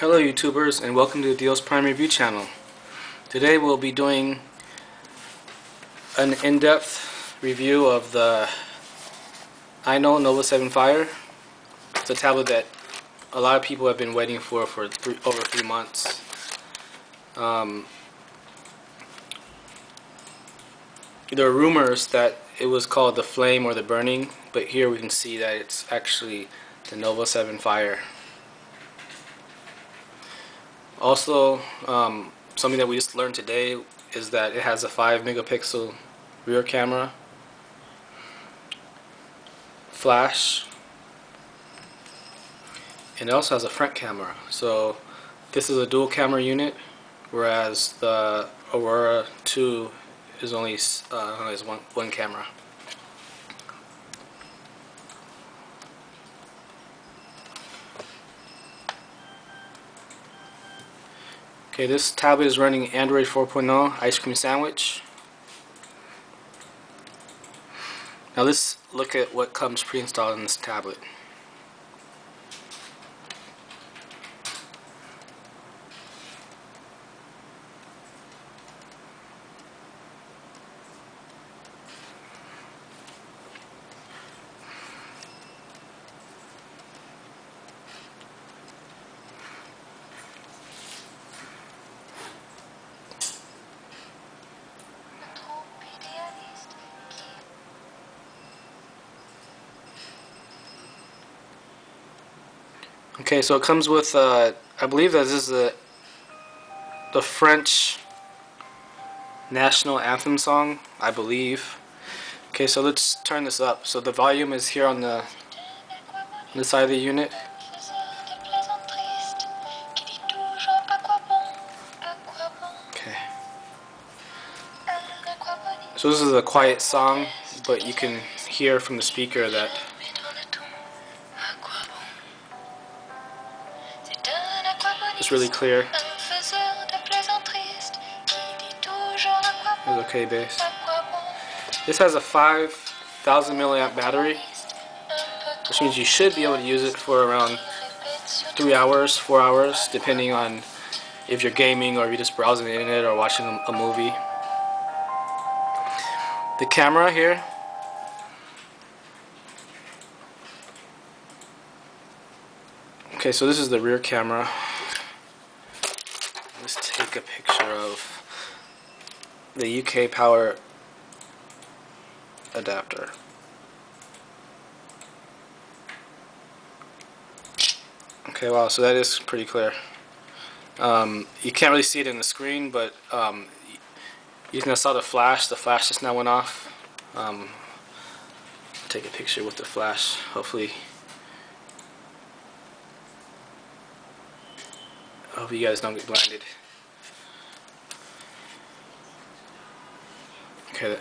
Hello YouTubers and welcome to the Deals Prime Review channel. Today we'll be doing an in-depth review of the Ainol Novo 7 Fire. It's a tablet that a lot of people have been waiting for for three, over three months. Um, there are rumors that it was called the Flame or the Burning, but here we can see that it's actually the Novo 7 Fire. Also, um, something that we just learned today is that it has a 5 megapixel rear camera, flash, and it also has a front camera. So this is a dual camera unit, whereas the Aurora 2 is only uh, has one, one camera. Okay, this tablet is running Android 4.0 Ice Cream Sandwich. Now let's look at what comes pre-installed in this tablet. Okay, so it comes with, uh, I believe that this is the, the French national anthem song, I believe. Okay, so let's turn this up. So the volume is here on the, on the side of the unit. Okay. So this is a quiet song, but you can hear from the speaker that It's really clear. It's okay bass. This has a 5,000 milliamp battery, which means you should be able to use it for around 3 hours, 4 hours, depending on if you're gaming or if you're just browsing the internet or watching a movie. The camera here Okay, so this is the rear camera take a picture of the UK power adapter. Okay, wow, so that is pretty clear. Um, you can't really see it in the screen, but um, you can saw the flash. The flash just now went off. Um, take a picture with the flash. Hopefully I hope you guys don't get blinded. Okay.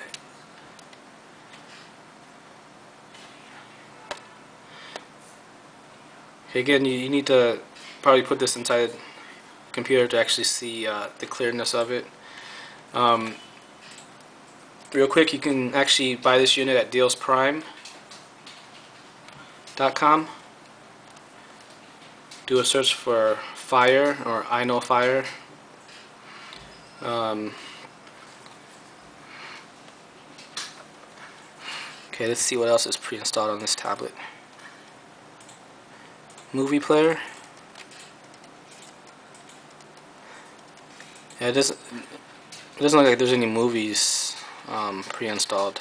Again, you, you need to probably put this inside the computer to actually see uh, the clearness of it. Um, real quick, you can actually buy this unit at dealsprime.com. Do a search for fire or Ainol fire. Um, okay, let's see what else is pre-installed on this tablet. Movie player. Yeah, it doesn't. It doesn't look like there's any movies um, pre-installed.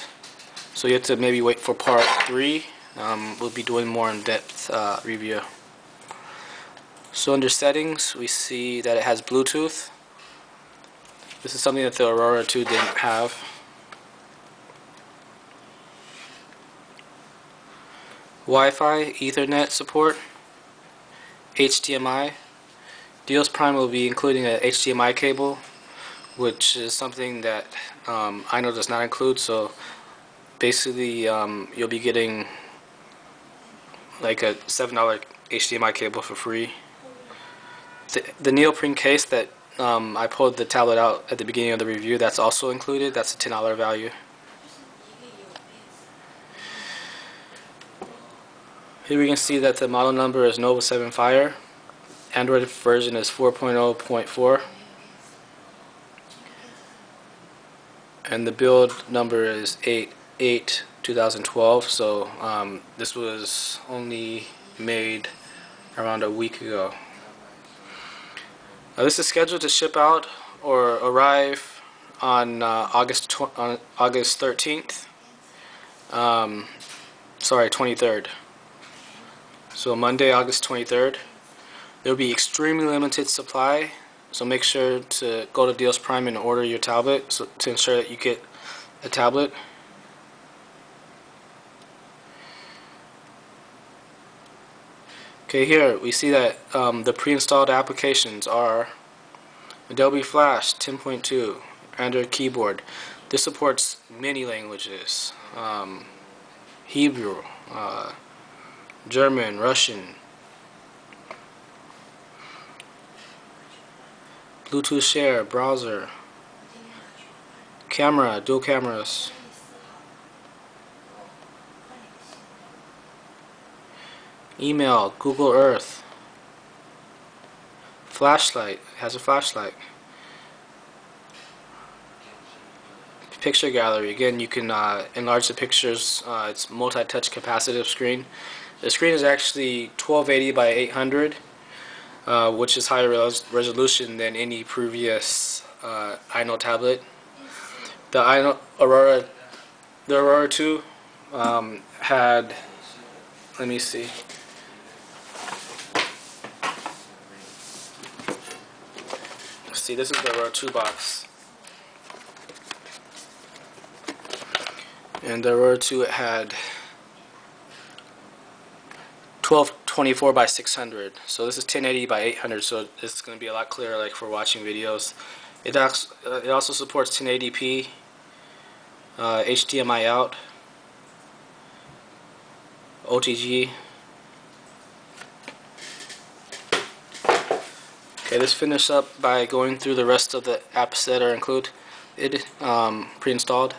So you have to maybe wait for part three. Um, we'll be doing more in-depth uh, review. So under settings we see that it has Bluetooth. This is something that the Aurora 2 didn't have. Wi-Fi, Ethernet support, HDMI. Deals Prime will be including a HDMI cable which is something that um, Ainol does not include so basically um, you'll be getting like a $7 HDMI cable for free the, the neoprene case that um, I pulled the tablet out at the beginning of the review, that's also included. That's a $10 value. Here we can see that the model number is Novo 7 Fire. Android version is 4.0.4 and the build number is 8 8 2012 so um, this was only made around a week ago. Now, this is scheduled to ship out or arrive on uh, August on August 13th um, sorry 23rd so Monday August 23rd there will be extremely limited supply so make sure to go to Deals Prime and order your tablet so, to ensure that you get a tablet. Okay, here we see that um, the pre-installed applications are Adobe Flash 10.2, Android Keyboard. This supports many languages, um, Hebrew, uh, German, Russian, Bluetooth share, browser, camera, dual cameras. Email, Google Earth. Flashlight, has a flashlight. Picture gallery, again you can uh, enlarge the pictures, uh, it's multi-touch capacitive screen. The screen is actually 1280 by 800 uh, which is higher res resolution than any previous uh, Ainol tablet. The Ainol Aurora, the Aurora 2 um, had, let me see. See, this is the Aurora 2 box. And the Aurora 2 it had 1224 by 600 so this is 1080 by 800 so it's going to be a lot clearer like for watching videos. It, also, uh, it also supports 1080p uh, HDMI out OTG okay let's finish up by going through the rest of the apps that are included um, pre-installed.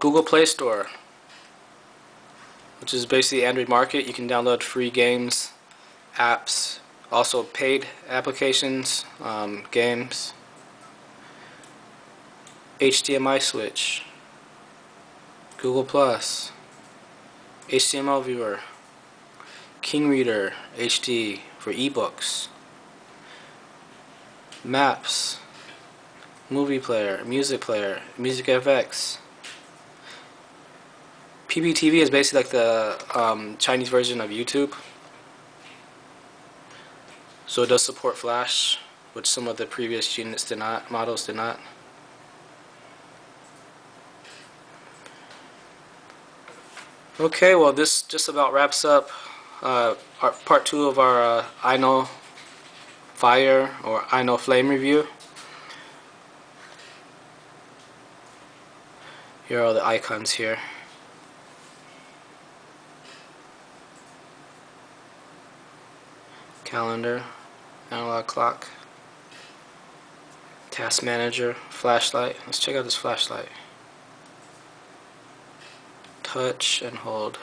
Google Play Store which is basically Android Market. You can download free games, apps, also paid applications, um, games, HDMI switch, Google Plus, HTML viewer, King Reader HD for ebooks, maps, movie player, music player, music FX, PPTV is basically like the um, Chinese version of YouTube. So it does support Flash, which some of the previous units did not, models did not. Okay, well this just about wraps up uh, our part two of our uh, Ainol Fire or Ainol Flame review. Here are all the icons here. Calendar, analog clock, task manager, flashlight. Let's check out this flashlight. Touch and hold.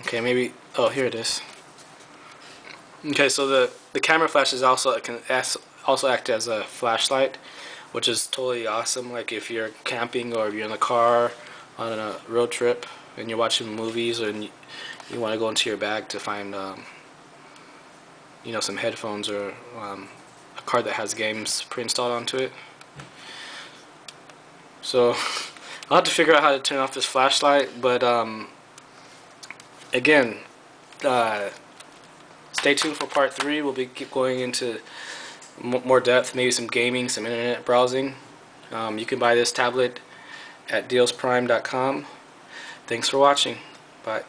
Okay, maybe, oh here it is. Okay, so the, the camera flash is also, it can also act as a flashlight which is totally awesome. Like if you're camping or if you're in a car on a road trip and you're watching movies and you, you want to go into your bag to find, um, you know, some headphones or um, a card that has games pre-installed onto it. So I'll have to figure out how to turn off this flashlight, but um, again, uh, stay tuned for part three. We'll be keep going into more depth, maybe some gaming, some internet browsing. Um, you can buy this tablet at dealsprime.com. Thanks for watching. Bye.